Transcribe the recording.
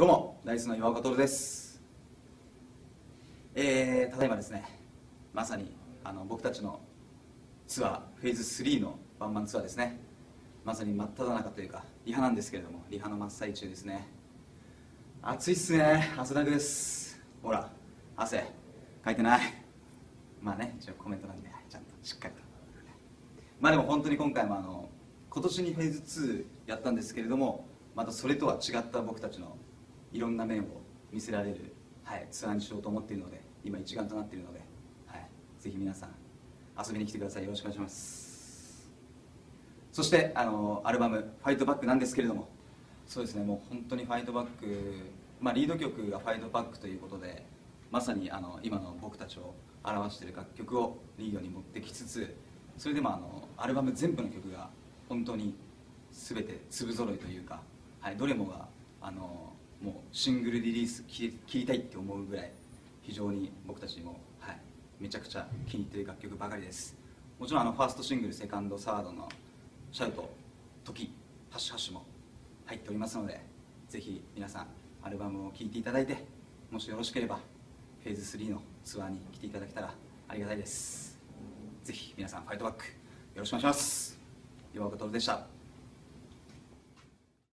どうもダイスの岩岡徹です。えー、ただいまですねまさにあの僕たちのツアーフェーズ3のワンマンツアーですね。まさに真っ只中というかリハなんですけれどもリハの真っ最中ですね。暑いっすね汗だくです。ほら汗かいてない。まあね一応コメントなんでちゃんとしっかりと。まあでも本当に今回もあの今年にフェーズ2やったんですけれどもまたそれとは違った僕たちのいろんな面を見せられる、はい、ツアーにしようと思っているので今一丸となっているので、はい、ぜひ皆さん遊びに来てください。よろしくお願いします。そしてあのアルバム「ファイトバック」なんですけれどもそうですねもう本当にファイトバック、まあ、リード曲がファイトバックということでまさにあの今の僕たちを表している楽曲をリードに持ってきつつそれでもあのアルバム全部の曲が本当に全て粒揃いというか、はい、どれもがあのもうシングルリリース聴きたいって思うぐらい非常に僕たちも、はい、めちゃくちゃ気に入っている楽曲ばかりです。もちろんあのファーストシングルセカンドサードの「シャウト」「時」「ハッシュハッシュ」も入っておりますのでぜひ皆さんアルバムを聴いていただいてもしよろしければフェーズ3のツアーに来ていただけたらありがたいです。ぜひ皆さんファイトバックよろしくお願いします。岩岡徹でした。